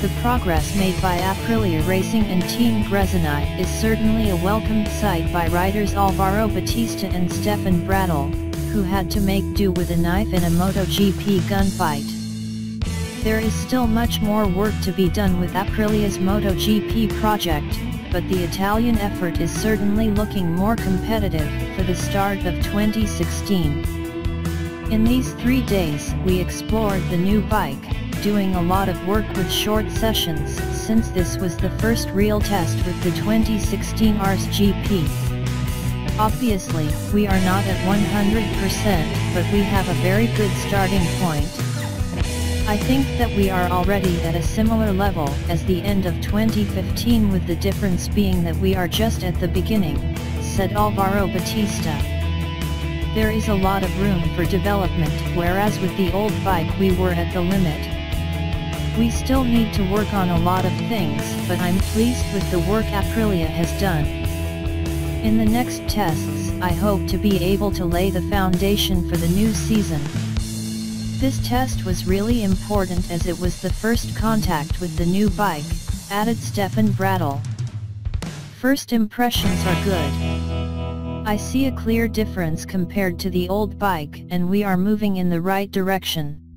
The progress made by Aprilia Racing and Team Gresini is certainly a welcomed sight by riders Alvaro Bautista and Stefan Bradl, who had to make do with a knife in a MotoGP gunfight. There is still much more work to be done with Aprilia's MotoGP project, but the Italian effort is certainly looking more competitive for the start of 2016. In these three days we explored the new bike, doing a lot of work with short sessions since this was the first real test with the 2016 RS-GP. Obviously, we are not at 100%, but we have a very good starting point. I think that we are already at a similar level as the end of 2015 with the difference being that we are just at the beginning, said Alvaro Bautista. There is a lot of room for development whereas with the old bike we were at the limit. We still need to work on a lot of things but I'm pleased with the work Aprilia has done. In the next tests I hope to be able to lay the foundation for the new season. This test was really important as it was the first contact with the new bike, added Stefan Bradl. First impressions are good. I see a clear difference compared to the old bike and we are moving in the right direction.